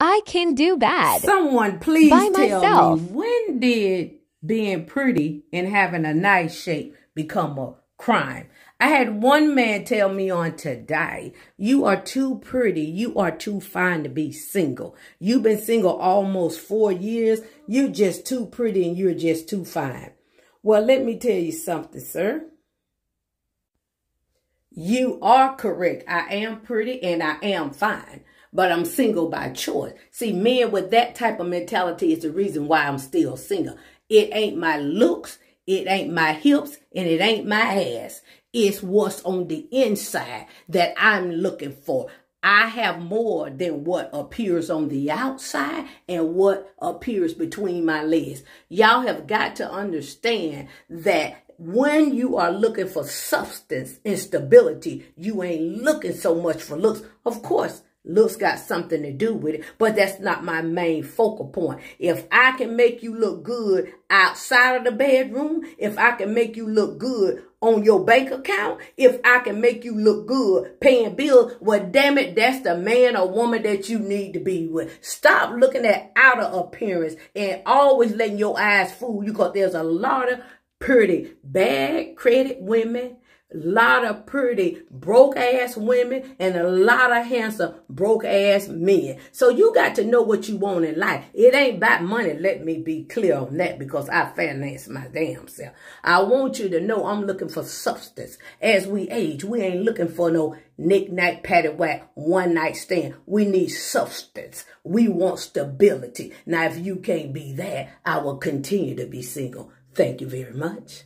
I can do bad. Someone please By tell myself. me when did being pretty and having a nice shape become a crime? I had one man tell me on today, you are too pretty. You are too fine to be single. You've been single almost four years. You're just too pretty and you're just too fine. Well, let me tell you something, sir. You are correct. I am pretty and I am fine, but I'm single by choice. See, men with that type of mentality is the reason why I'm still single. It ain't my looks, it ain't my hips, and it ain't my ass. It's what's on the inside that I'm looking for. I have more than what appears on the outside and what appears between my legs. Y'all have got to understand that when you are looking for substance and stability, you ain't looking so much for looks. Of course, looks got something to do with it, but that's not my main focal point. If I can make you look good outside of the bedroom, if I can make you look good on your bank account, if I can make you look good paying bills, well, damn it, that's the man or woman that you need to be with. Stop looking at outer appearance and always letting your eyes fool you because there's a lot of pretty, bad credit women, a lot of pretty broke ass women, and a lot of handsome broke ass men. So you got to know what you want in life. It ain't about money. Let me be clear on that because I finance my damn self. I want you to know I'm looking for substance. As we age, we ain't looking for no knick-knack, paddywhack, one-night stand. We need substance. We want stability. Now, if you can't be that, I will continue to be single. Thank you very much.